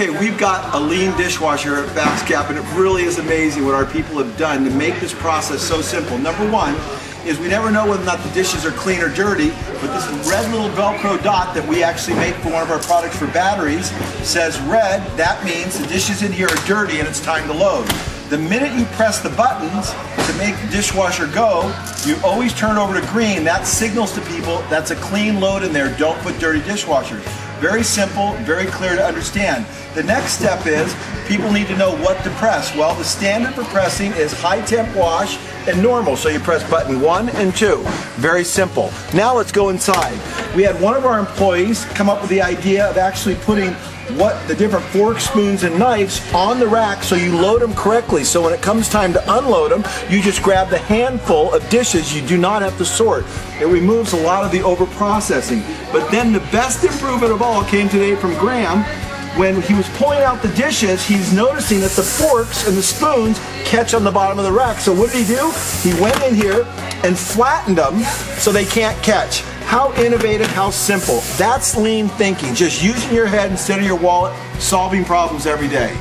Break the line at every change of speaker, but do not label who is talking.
Okay, we've got a lean dishwasher at FastCap, and it really is amazing what our people have done to make this process so simple. Number one is we never know whether or not the dishes are clean or dirty, but this red little Velcro dot that we actually make for one of our products for batteries says red. That means the dishes in here are dirty and it's time to load. The minute you press the buttons to make the dishwasher go, you always turn over to green. That signals to people that's a clean load in there. Don't put dirty dishwashers. Very simple, very clear to understand. The next step is people need to know what to press. Well, the standard for pressing is high temp wash and normal. So you press button one and two. Very simple. Now let's go inside. We had one of our employees come up with the idea of actually putting what the different forks, spoons, and knives on the rack so you load them correctly. So when it comes time to unload them, you just grab the handful of dishes. You do not have to sort. It removes a lot of the over processing. But then the best improvement of all came today from Graham. When he was pulling out the dishes, he's noticing that the forks and the spoons catch on the bottom of the rack. So what did he do? He went in here and flattened them so they can't catch. How innovative, how simple. That's lean thinking, just using your head instead of your wallet, solving problems every day.